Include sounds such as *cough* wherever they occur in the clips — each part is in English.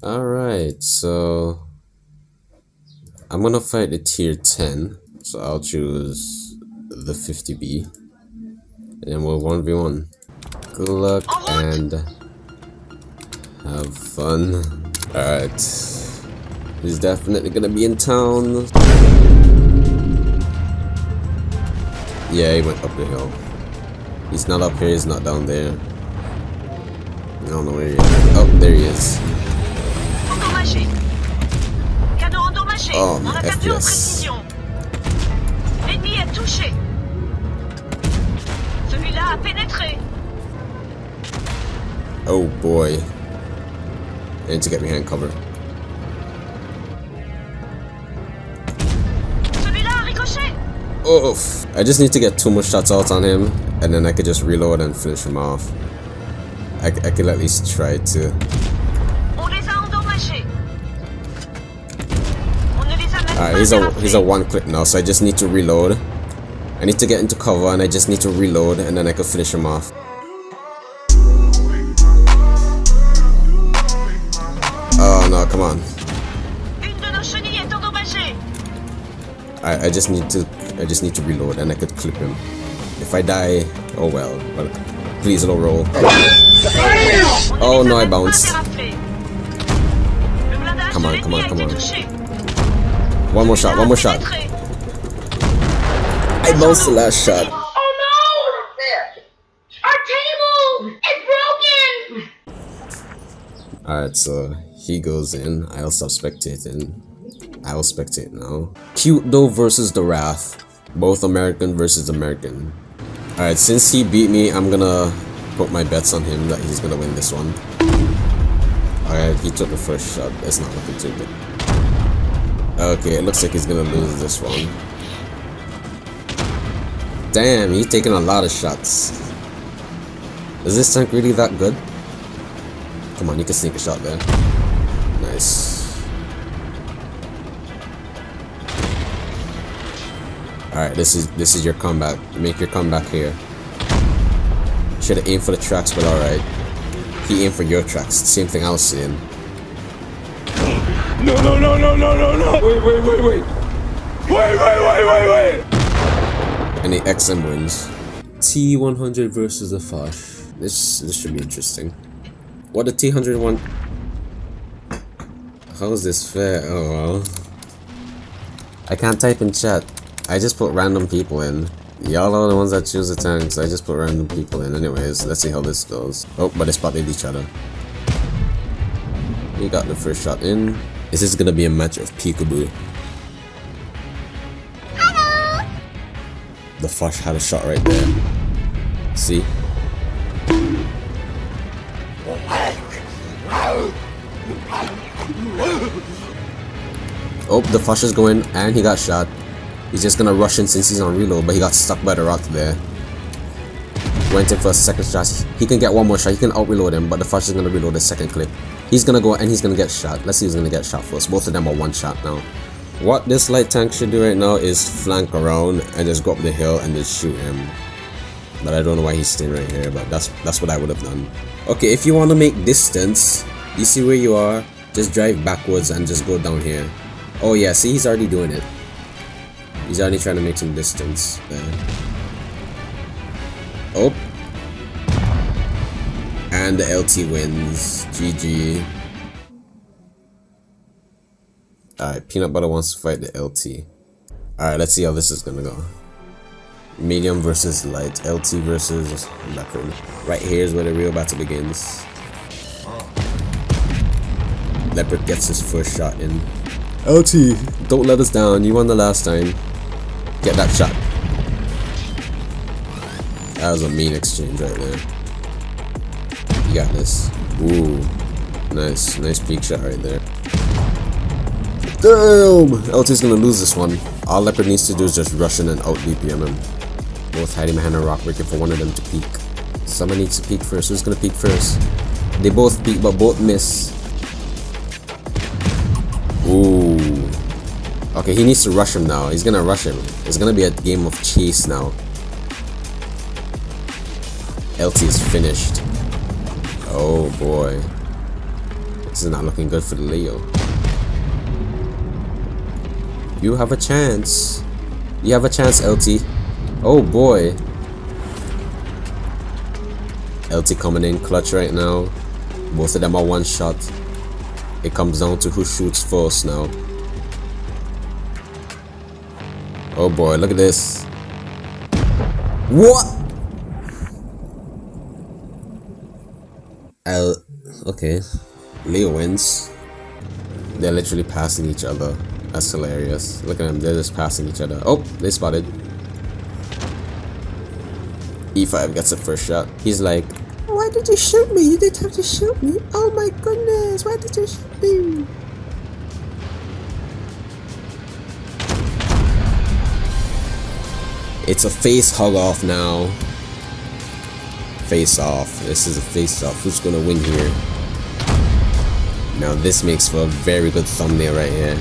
Alright, so I'm gonna fight the tier 10, so I'll choose the 50B. And we'll 1v1. Good luck and have fun. Alright. He's definitely gonna be in town. Yeah, he went up the hill. He's not up here, he's not down there. I don't know where he is. Oh, there he is. On a my perdu en FPS. L'ennemi est touché. Celui-là a pénétré. Oh boy. I need to get behind cover. Oof. I just need to get two more shots out on him, and then I could just reload and finish him off. I, I could at least try to. Ne les a même Alright, he's a he's a one clip now, so I just need to reload. I need to get into cover, and I just need to reload, and then I can finish him off. Oh no! Come on! Une de nos chenilles est endommagée. I, I just need to I just need to reload and I could clip him. If I die, oh well. well please low roll. Oh, no, I bounced. dérapés. Le blindage Come on, come on, come on. One more shot, one more shot. I bounced the last shot. Oh no! Our table is broken! Alright, so he goes in. I'll stop spectating. I'll spectate now. Though versus the Wrath. Both American versus American. Alright, since he beat me, I'm gonna put my bets on him that he's gonna win this one. Alright, he took the first shot. That's not looking too good. Okay, it looks like he's gonna lose this one. Damn, he's taking a lot of shots. Is this tank really that good? Come on, you can sneak a shot there. Nice. Alright, this is this is your comeback. Make your comeback here. Should have aimed for the tracks, but alright. He aimed for your tracks. Same thing I was saying. No, no, no, no, no, no, no! Wait, wait, wait, wait! Wait, wait, wait, wait, wait! And the XM wins. T100 versus the Foch. This this should be interesting. What the T101? How is this fair? Oh well. I can't type in chat. I just put random people in. Y'all are the ones that choose the tanks. I just put random people in. Anyways, let's see how this goes. Oh, but they spotted each other. We got the first shot in. This is gonna be a match of peekaboo. Hello. The Foch had a shot right there. See? Oh, the Foch is going and he got shot. He's just gonna rush in since he's on reload, but he got stuck by the rock there. Went in for a second shot. He can get one more shot. He can out reload him, but the Foch is gonna reload the second clip. He's gonna go and he's gonna get shot. Let's see who's gonna get shot first. Both of them are one shot now. What this light tank should do right now is flank around and just go up the hill and just shoot him. But I don't know why he's staying right here, but that's that's what I would have done. Okay, if you want to make distance, you see where you are, just drive backwards and just go down here. Oh yeah, see he's already doing it. He's already trying to make some distance there. Oh. And the LT wins. GG. Alright, Peanut Butter wants to fight the LT. Alright, let's see how this is gonna go. Medium versus light. LT versus leopard. Right here is where the real battle begins. Leopard gets his first shot in. LT, don't let us down. You won the last time. Get that shot. That was a mean exchange right there. You got this. Ooh. Nice. Nice peek shot right there. Damn! LT's gonna lose this one. All Leopard needs to do is just rush in and out DPM him. Both hiding behind a rock waiting for one of them to peek. Someone needs to peek first. Who's gonna peek first? They both peek but both miss. Ooh. Okay, he needs to rush him now. He's gonna rush him. It's gonna be a game of chase now. LT is finished. Oh boy. This is not looking good for the Leo. You have a chance. You have a chance, LT. Oh boy. LT coming in clutch right now. Both of them are one shot. It comes down to who shoots first now. Oh boy, look at this. What? Okay. Leo wins. They're literally passing each other. That's hilarious. Look at them, they're just passing each other. Oh, they spotted. E5 gets the first shot. He's like, Why did you shoot me? You didn't have to shoot me. Oh my goodness, why did you shoot me? It's a face hug off now. Face off. This is a face off. Who's gonna win here? Now this makes for a very good thumbnail right here.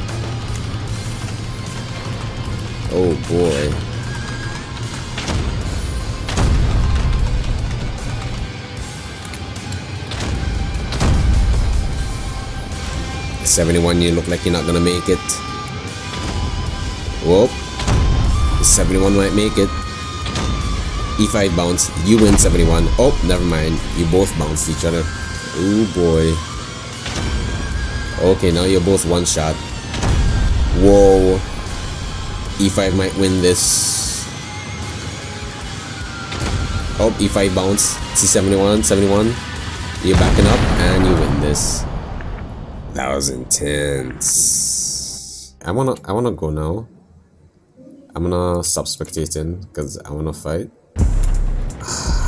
Oh boy. Seventy-one, you look like you're not gonna make it. Whoop. 71 might make it. E5 bounce. You win 71. Oh, never mind. You both bounced each other. Oh boy. Okay, now you're both one shot. Whoa. E5 might win this. Oh, E5 bounce. C71, 71. You're backing up and you win this. That was intense. I wanna I wanna go now. I'm gonna stop spectating because I wanna fight.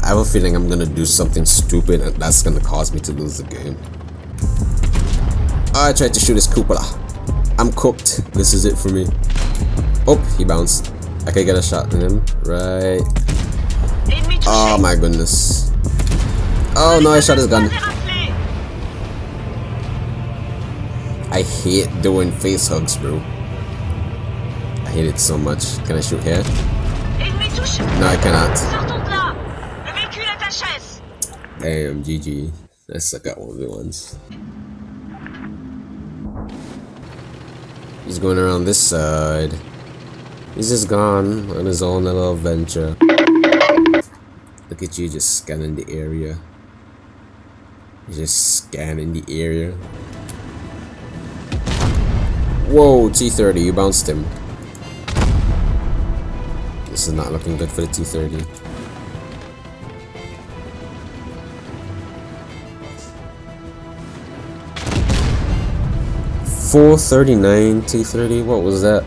I have a feeling I'm gonna do something stupid and that's gonna cause me to lose the game. I tried to shoot his cupola. I'm cooked. This is it for me. Oh, he bounced. I can get a shot in him. Right. Oh my goodness. Oh no, I shot his gun. I hate doing face hugs, bro. I hate it so much. Can I shoot here? No, I cannot. Damn, GG. I suck at 1v1s. He's going around this side. He's just gone on his own little adventure. Look at you just scanning the area. He's just scanning the area. Whoa, T30, you bounced him. This is not looking good for the T30. Four thirty nine T thirty. What was that?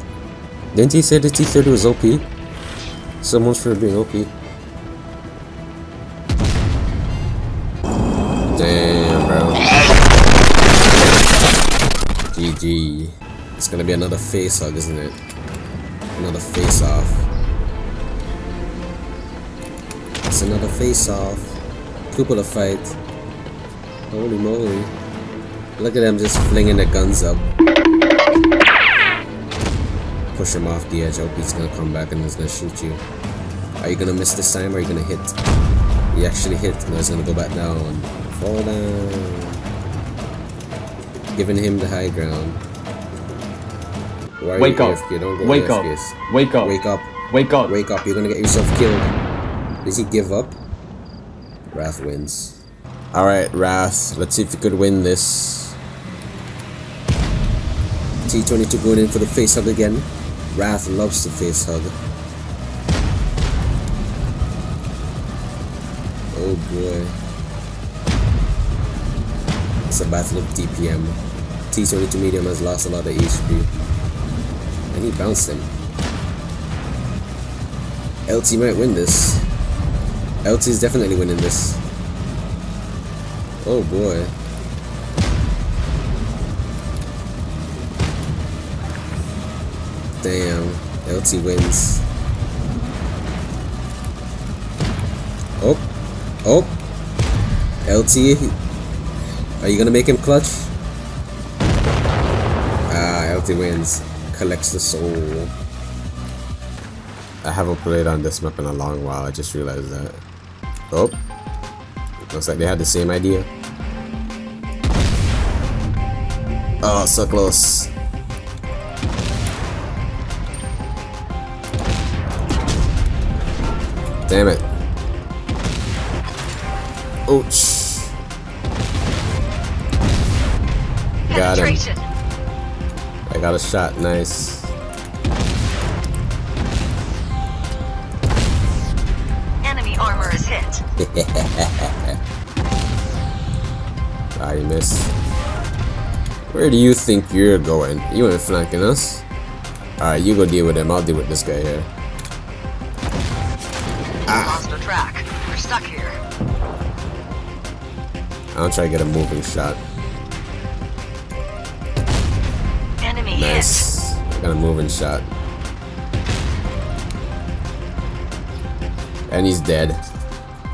Didn't he say the T thirty was OP? Someone's for being OP. Damn, bro. GG. It's gonna be another face hug, isn't it? Another face off. It's another face off. Cupola fight. Holy moly. Look at them just flinging their guns up. Push him off the edge. I hope he's gonna come back and he's gonna shoot you. Are you gonna miss this time or are you gonna hit? He actually hit. Now he's gonna go back down. Fall down. Giving him the high ground. Wake up. AFK? Don't go Wake up. Wake up. Wake up. Wake up. Wake up. You're gonna get yourself killed. Does he give up? Wrath wins. Alright, Wrath. Let's see if you could win this. T22 going in for the face hug again. Wrath loves the face hug. Oh boy. It's a battle of DPM. T22 medium has lost a lot of HP. And he bounced him. LT might win this. LT is definitely winning this. Oh boy. Damn. LT wins. Oh. Oh. LT. Are you gonna make him clutch? Ah, LT wins. Collects the soul. I haven't played on this map in a long while, I just realized that. Oh. Looks like they had the same idea. Oh, so close. Damn it. Ouch. Got him. I got a shot. Nice. Enemy armor is hit. *laughs* You missed. Where do you think you're going? You ain't flanking us. Alright, you go deal with him. I'll deal with this guy here. Ah. Lost our track. We're stuck here. I'll try to get a moving shot. Enemy Nice. I got a moving shot. And he's dead.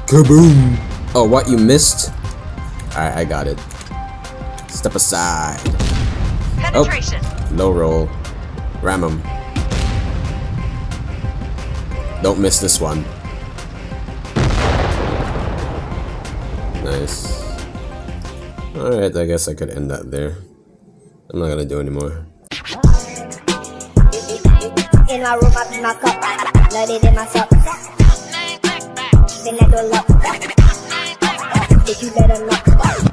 Kaboom! Oh, what? You missed? Alright, I got it. Step aside. hit. Penetration. Oh, low roll. Ram him. Don't miss this one. Nice. Alright, I guess I could end that there. I'm not gonna do anymore. In my room, I my cup. In my. Then I go you?